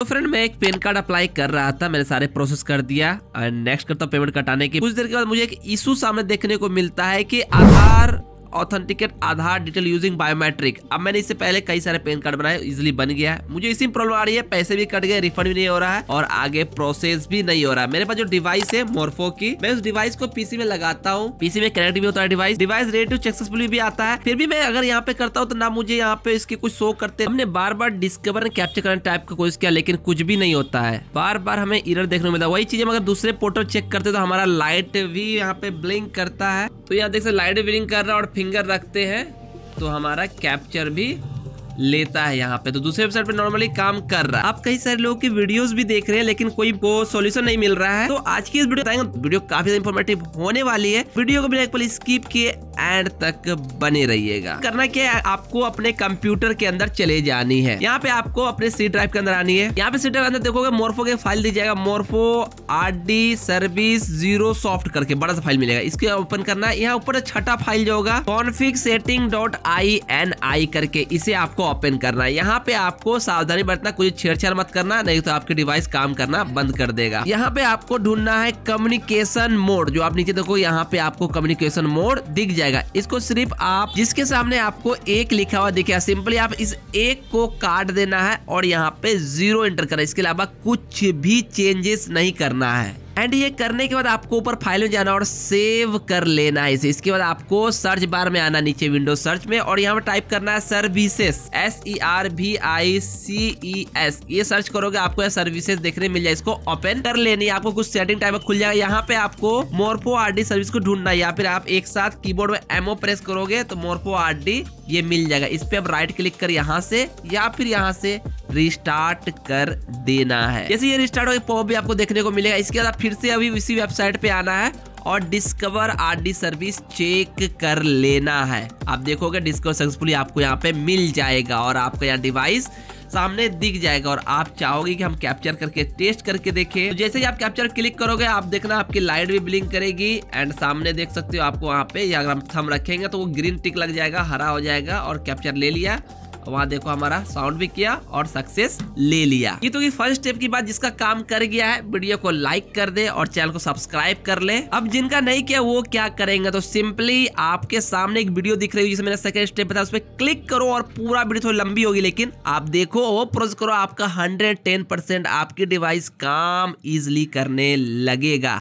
तो फ्रेंड मैं एक पेन कार्ड अप्लाई कर रहा था, मैंने सारे प्रोसेस कर दिया एंड नेक्स्ट करता हूँ पेमेंट कटाने की। कुछ देर के बाद मुझे एक इशू सामने देखने को मिलता है कि Aadhaar authenticate Aadhaar detail using biometric अब मैंने इससे पहले कई सारे पेन कार्ड बनाए इजिली बन गया है। मुझे इसी प्रॉब्लम आ रही है, पैसे भी कट गए रिफंड भी नहीं हो रहा है और आगे प्रोसेस भी नहीं हो रहा है। मेरे पास जो डिवाइस है मोरफो की, मैं उस डिवाइस को पीसी में लगाता हूँ। पीसी में कनेक्ट भी होता है डिवाइस डिवाइस रेडियो सक्सेसफुली भी आता है। फिर भी मैं अगर यहाँ पे करता हूँ तो ना मुझे यहाँ पे इसके कुछ शो करते हमने बार बार डिस्कवर कैप्चर करने टाइप का कोशिश किया, लेकिन कुछ भी नहीं होता है। बार बार हमें इरर देखने को मिलता है। वही चीज़ अगर दूसरे पोर्टल चेक करते तो हमारा लाइट भी यहाँ पे ब्लिंक करता है। तो यहाँ देख सकते लाइट ब्लिंक कर रहा है और फिंगर रखते हैं तो हमारा कैप्चर भी लेता है यहाँ पे। तो दूसरे वेबसाइट पे नॉर्मली काम कर रहा। है आप कई सारे लोगों की वीडियोस भी देख रहे हैं, लेकिन कोई वो सॉल्यूशन नहीं मिल रहा है। तो आज की इस वीडियो वीडियो काफ़ी इन्फॉर्मेटिव होने वाली है। वीडियो को बिना एक पल स्किप किए एंड तक बने रहिएगा। करना क्या है, आपको अपने कंप्यूटर के अंदर चले जानी है। यहाँ पे आपको अपने सी ड्राइव के अंदर आनी है। यहाँ पे सी ड्राइव के अंदर देखोगे मोरफो के फ़ाइल दी जाएगा। Morpho R D service zero soft करके बड़ा सा फ़ाइल मिलेगा। इसके ओपन करना है। यहाँ ऊपर छठा फ़ाइल जो होगा config setting dot I N I करके इसे आपको ओपन करना है। यहाँ पे आपको सावधानी बरतना कुछ छेड़छाड़ मत करना, नहीं तो आपके डिवाइस काम करना बंद कर देगा। यहाँ पे आपको ढूंढना है कम्युनिकेशन मोड जो आप नीचे देखो, यहाँ पे आपको कम्युनिकेशन मोड दिख जाएगा। इसको सिर्फ़ आप, जिसके सामने आपको एक लिखा हुआ दिखेगा सिंपली आप इस एक को काट देना है और यहाँ पे ज़ीरो एंटर करना इसके अलावा कुछ भी चेंजेस नहीं करना है। एंड ये करने के बाद आपको ऊपर फ़ाइल में जाना और सेव कर लेना है इसे। इसके बाद आपको सर्च बार में आना नीचे विंडो सर्च में और यहाँ पे टाइप करना है services S E R V I C E S ये सर्च करोगे आपको यह सर्विसेज़ देखने मिल जाए। इसको ओपन कर लेनी आपको कुछ सेटिंग टाइप खुल जाएगा। यहाँ पे आपको मोरफो आर सर्विस को ढूंढना है। या फिर आप एक साथ कीबोर्ड में एमओ प्रेस करोगे तो मोरफो आर ये मिल जाएगा। इस पे आप राइट क्लिक कर यहाँ से या फिर यहाँ से रिस्टार्ट कर देना है। जैसे ये रिस्टार्ट हो पॉप भी आपको देखने को मिलेगा। इसके बाद फिर से अभी इसी वेबसाइट पे आना है और डिस्कवर आरडी सर्विस चेक कर लेना है। आप देखोगे डिस्कवर सक्सेसफुली आपको यहाँ पे मिल जाएगा और आपका यहाँ डिवाइस सामने दिख जाएगा और आप चाहोगे कि हम कैप्चर करके टेस्ट करके देखें। तो जैसे ही आप कैप्चर क्लिक करोगे, आप देखना आपकी लाइट भी ब्लिंक करेगी एंड सामने देख सकते हो आपको वहाँ पे अगर हम थम रखेंगे तो वो ग्रीन टिक लग जाएगा, हरा हो जाएगा और कैप्चर ले लिया। वहाँ देखो हमारा साउंड भी किया और सक्सेस ले लिया। ये तो फ़र्स्ट स्टेप की बात जिसका काम कर गया है वीडियो को लाइक कर दे और चैनल को सब्सक्राइब कर ले। अब जिनका नहीं किया, वो क्या करेंगे? तो सिंपली आपके सामने एक वीडियो दिख रही है जिसमें मैंने सेकंड स्टेप बताया उस पर क्लिक करो और पूरा वीडियो थोड़ी लंबी होगी, लेकिन आप देखो, वो प्रोसेस करो, आपका हंड्रेड टेन परसेंट आपकी डिवाइस काम इजिली करने लगेगा।